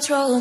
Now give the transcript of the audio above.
control.